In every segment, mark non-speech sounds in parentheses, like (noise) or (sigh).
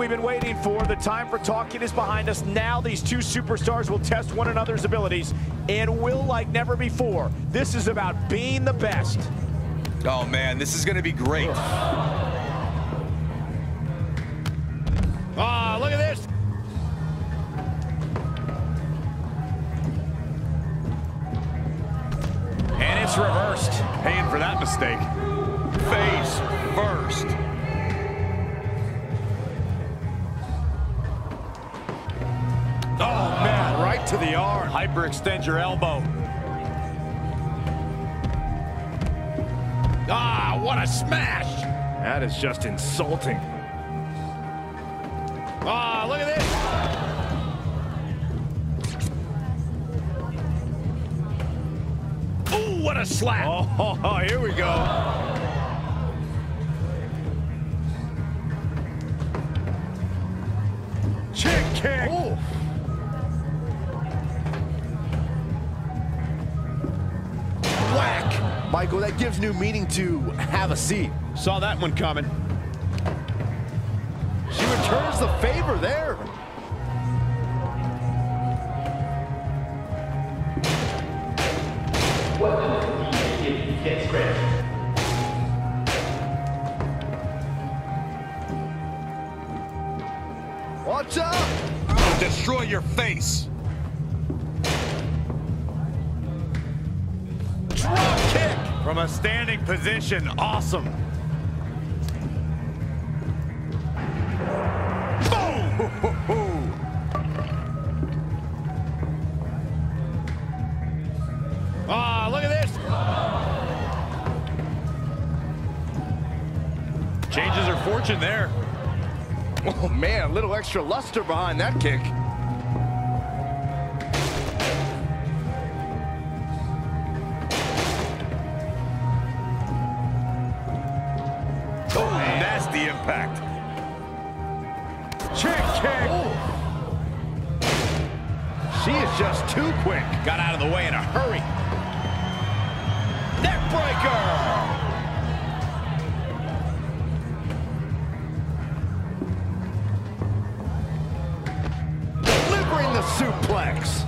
We've been waiting for. The time for talking is behind us. Now these two superstars will test one another's abilities and will like never before. This is about being the best. Oh, man, this is going to be great. Ah, look at this. And it's reversed. Paying for that mistake. Face first. The arm. Hyperextend your elbow. Ah, what a smash. That is just insulting. Ah, look at this. Ooh, what a slap. Oh, (laughs) here we go. Chick kick. Michael, that gives new meaning to have a seat. Saw that one coming. She returns the favor there. Watch out! Destroy your face. From a standing position, awesome. (laughs) Ah, look at this. Changes her fortune there. Oh man, a little extra luster behind that kick. Impact. Chick kick. She is just too quick. Got out of the way in a hurry. Neck breaker. Delivering the suplex.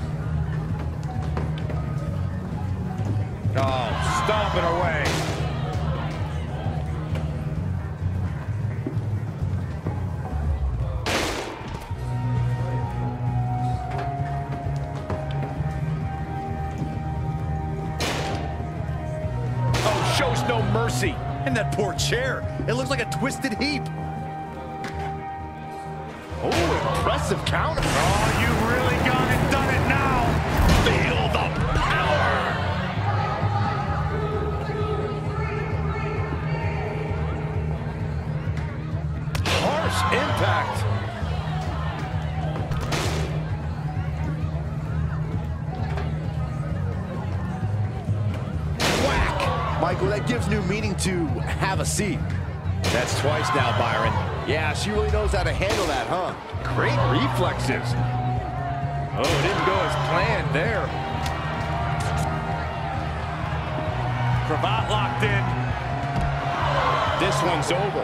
Oh, stomping away. Shows no mercy. And that poor chair. It looks like a twisted heap. Oh, impressive counter. Oh, you've really gone and done it now. Feel the power. Harsh impact. Michael, that gives new meaning to have a seat. That's twice now, Byron. Yeah, she really knows how to handle that, huh? Great reflexes. Oh, it didn't go as planned there. Cravat locked in. This one's over.